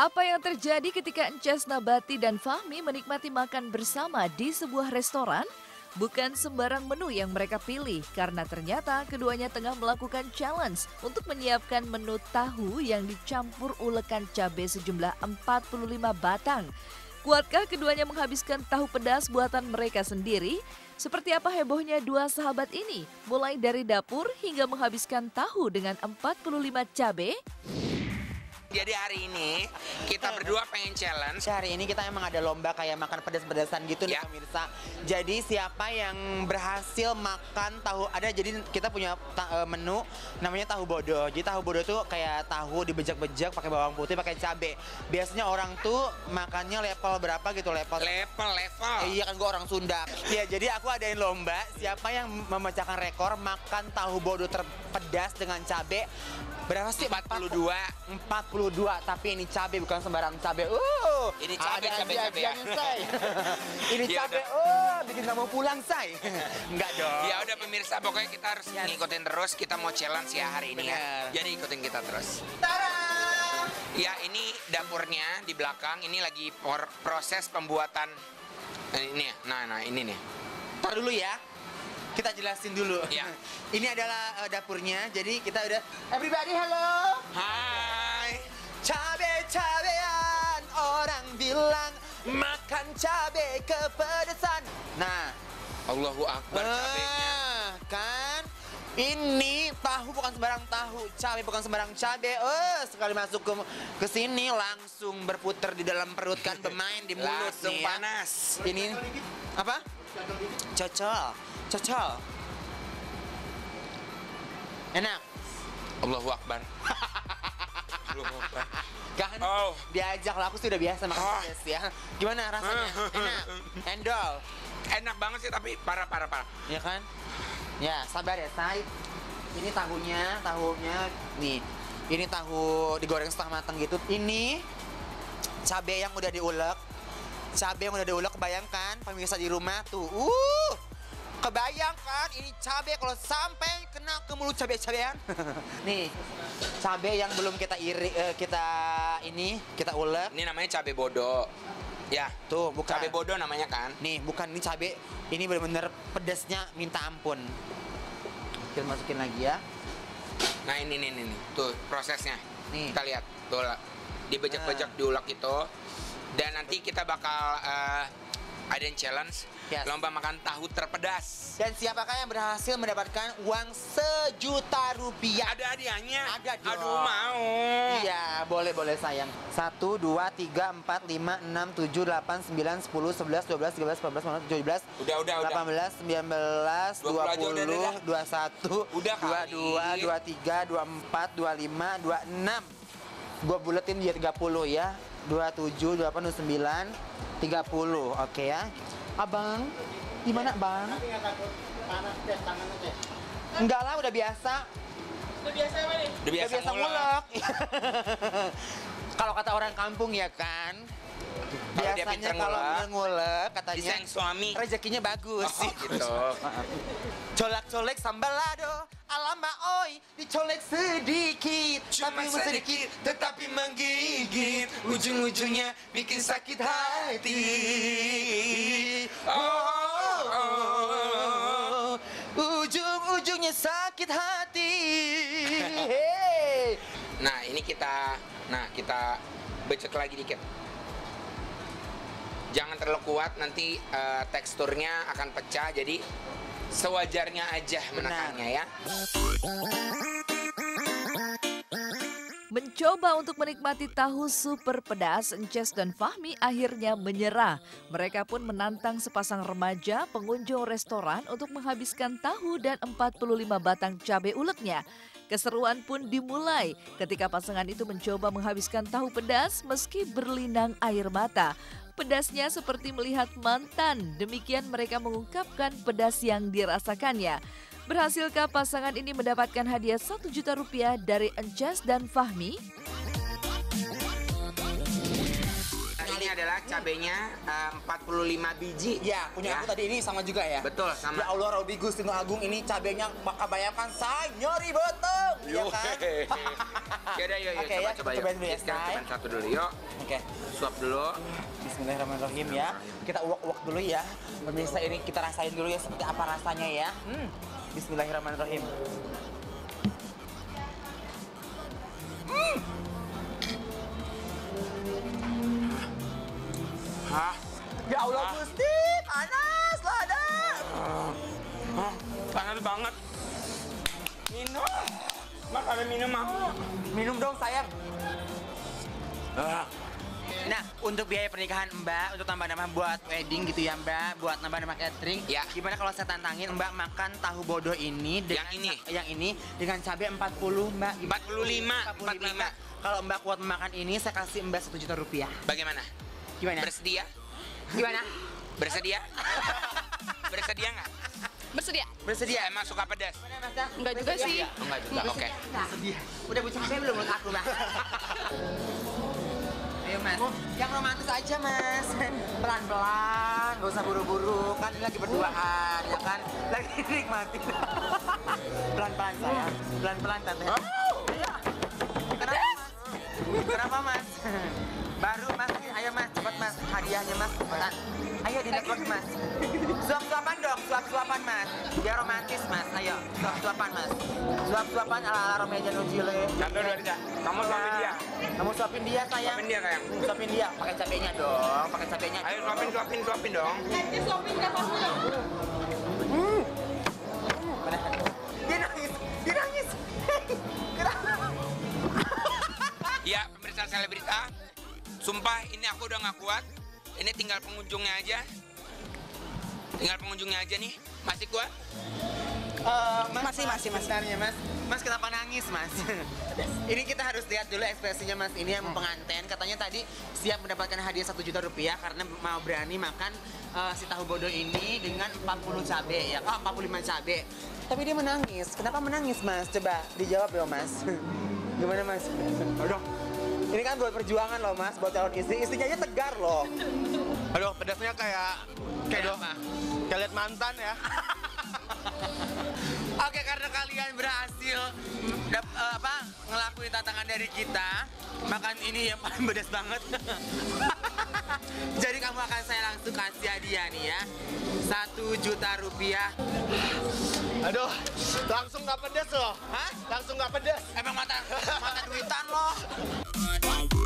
Apa yang terjadi ketika Ences Nabati dan Fahmi menikmati makan bersama di sebuah restoran? Bukan sembarang menu yang mereka pilih karena ternyata keduanya tengah melakukan challenge untuk menyiapkan menu tahu yang dicampur ulekan cabai sejumlah 45 batang. Kuatkah keduanya menghabiskan tahu pedas buatan mereka sendiri? Seperti apa hebohnya dua sahabat ini? Mulai dari dapur hingga menghabiskan tahu dengan 45 cabai? Jadi hari ini kita berdua pengen challenge. Hari ini kita emang ada lomba kayak makan pedas-pedasan gitu nih Ya. pemirsa. Jadi siapa yang berhasil makan tahu ada jadi kita punya ta- eh, menu namanya tahu bodoh. Jadi tahu bodoh tuh kayak tahu dibejek-bejek pakai bawang putih, pakai cabe. Biasanya orang tuh makannya level berapa gitu level Level level. Eh, Iya kan gue orang Sunda. Iya jadi aku adain lomba siapa yang memecahkan rekor makan tahu bodoh terpedas dengan cabe berapa sih? 42. 42 tapi ini cabe bukan sembarang cabe. Uh, Ini cabe, ada cabe, cabe ya. say. ini Ya cabe. udah. Oh, bikin mau pulang, say. Enggak dong. Ya udah pemirsa pokoknya kita harus ngikutin terus kita mau challenge ya hari ini ya. Benar. Jadi ikutin kita terus. Tara! Ya ini dapurnya di belakang ini lagi proses pembuatan eh, ini ya. Nah, nah ini nih. Tar dulu ya. Kita jelasin dulu. Ya. Ini adalah eh, dapurnya. Jadi kita udah Everybody hello. Hai. Cabe-cabean orang bilang makan cabe kepedesan. Nah, Allahu Akbar cabenya. ah, kan ini tahu bukan sembarang tahu, cabe bukan sembarang cabe. Eh, sekali masuk ke ke sini langsung berputar di dalam perut kan bermain di mulut Langsung nih ya. panas. Ini apa? Cocol, cocol. Enak. Allahu Akbar. Allahu Akbar. Kan Oh. diajak lah aku sudah biasa makan Ah. pedas ya. Gimana rasanya? Enak. Endol. Enak banget sih tapi parah parah parah. Ya kan? Ya, sabar ya, Say. Ini tahunya, tahunya nih. Ini tahu digoreng setengah matang gitu. Ini cabai yang udah diulek. Cabai yang udah diulek, bayangkan pemirsa di rumah tuh. Uh! Kebayangkan ini cabai kalau sampai kena ke mulut cabai-cabean. nih, cabai yang belum kita iri eh, kita ini kita ulek. Ini namanya cabai bodoh. Ya, Tuh, bukan. cabai bodoh namanya kan. Nih, bukan ini cabe. Ini bener-bener pedasnya minta ampun. Kita masukin lagi ya. Nah ini nih nih, tuh prosesnya. Nih. Kita lihat tuh lah. dibejek-bejek Nah. diulek itu. Dan nanti kita bakal eh, adain challenge Yes. lomba makan tahu terpedas. Dan siapakah yang berhasil mendapatkan uang sejuta rupiah? Ada hadiahnya. Ada dong. Aduh mau. Iya, boleh boleh sayang. 1 2 3 4 5 6 7 8 9 10 11 12 13 14 15 17 Udah, udah, udah. 18 19 20 aja, udah, udah, 20 21 Udah. 22 23 24 25 26 Gua buletin dia 30 ya 27 28 29 30 oke ya Abang gimana bang? Tapi nggak takut panas deh tangannya deh. Enggak lah udah biasa Udah biasa apa nih? Udah biasa, Udah ngulek. ngulek. Kalau kata orang kampung ya kan. Kalau dia Biasanya pinter kalau ngulek, katanya Disayang suami. rezekinya bagus. Oh, gitu. Colak-colek sambal lado, alama oi, dicolek sedikit, Cuma tapi sedikit. tetapi menggigit Ujung-ujungnya bikin sakit hati Oh, oh, oh. Ujung-ujungnya sakit hati. Hey. Nah ini kita Nah kita becek lagi dikit Jangan terlalu kuat nanti eh, teksturnya akan pecah Jadi sewajarnya aja menekannya ya Mencoba untuk menikmati tahu super pedas, Ences dan Fahmi akhirnya menyerah. Mereka pun menantang sepasang remaja pengunjung restoran untuk menghabiskan tahu dan 45 batang cabai uleknya. Keseruan pun dimulai ketika pasangan itu mencoba menghabiskan tahu pedas meski berlinang air mata. Pedasnya seperti melihat mantan, demikian mereka mengungkapkan pedas yang dirasakannya. Berhasilkah pasangan ini mendapatkan hadiah 1 juta rupiah dari Ences dan Fahmi? Adalah cabenya eh, 45 biji. Ya, punya aku tadi ini sama juga ya. Betul, sama. Ya Allah, Robi Gustino Agung ini cabenya maka bayangkan sanyori betul. Iya kan? Yaudah, yuk, yuk, Oke, ya, coba, kita coba, yuk. ya, Sekarang cobain satu dulu, yuk. Oke. Suap dulu. Bismillahirrahmanirrahim ya. Kita uak-uak dulu ya. Pemirsa ini kita rasain dulu ya seperti apa rasanya ya. Hmm. Bismillahirrahmanirrahim. Hah? Ya Allah Ah. Gusti, panas lada. Hah? Panas banget. Minum. Mak ada minum mak. Minum dong sayang. Ah. Nah, untuk biaya pernikahan Mbak, untuk tambah-nambah buat wedding gitu ya Mbak, buat nambah-nambah catering. Ya. Gimana kalau saya tantangin Mbak makan tahu bodoh ini dengan Yang ini? Yang ini dengan cabai 40 Mbak. 45, 45. Mbak. Kalau Mbak kuat memakan ini, saya kasih Mbak 1 juta rupiah. Bagaimana? Gimana? Bersedia? Gimana? Bersedia? Bersedia nggak? Bersedia? Bersedia? Emang suka pedas? Enggak juga sih. Oh, Enggak juga, oke. Bersedia. Udah cabai belum menurut aku, Mbak? Ayo mas, yang romantis aja mas Pelan-pelan, gak usah buru-buru Kan ini lagi berduaan, ya kan? Lagi nikmatin Pelan-pelan sayang, pelan-pelan tante Ayo. Kenapa mas? Kenapa mas? Baru Hadiahnya mas, cepetan Ayo di network mas Suap-suapan dong, suap-suapan mas Biar romantis mas, ayo Suap-suapan mas Suap-suapan ala-ala Romeo dan Juliet. Kamu suapin dia. Kamu suapin dia sayang. Suapin dia, sayang. Hmm, Suapin dia, pakai cabenya dong, pakai cabenya. Ayo suapin, suapin, suapin dong. Dia nangis, dia nangis. Kenapa? Ya, pemirsa selebrita. Sumpah, ini aku udah nggak kuat. Ini tinggal pengunjungnya aja. Tinggal pengunjungnya aja nih. Masih kuat? Eh, masih, masih, masih. Sebenarnya, mas. Mas kenapa nangis, mas? ini kita harus lihat dulu ekspresinya mas. Ini yang pengantin katanya tadi siap mendapatkan hadiah satu juta rupiah karena mau berani makan eh, si tahu bodoh ini dengan 40 cabe ya. Oh, 45 cabe. Tapi dia menangis. Kenapa menangis, mas? Coba dijawab ya, mas. Gimana, mas? Aduh. Ini kan buat perjuangan loh, mas. Buat calon istri. Istrinya aja tegar loh. Aduh, pedasnya kayak kayak doh, kayak liat mantan ya. Oke, karena kalian berhasil dap- eh, apa ngelakuin tantangan dari kita, makan ini yang paling pedas banget. Jadi kamu akan saya langsung kasih hadiah nih ya. Satu juta rupiah. Aduh, langsung nggak pedas loh. Hah? Langsung nggak pedas. Emang mata mata duitan loh. on.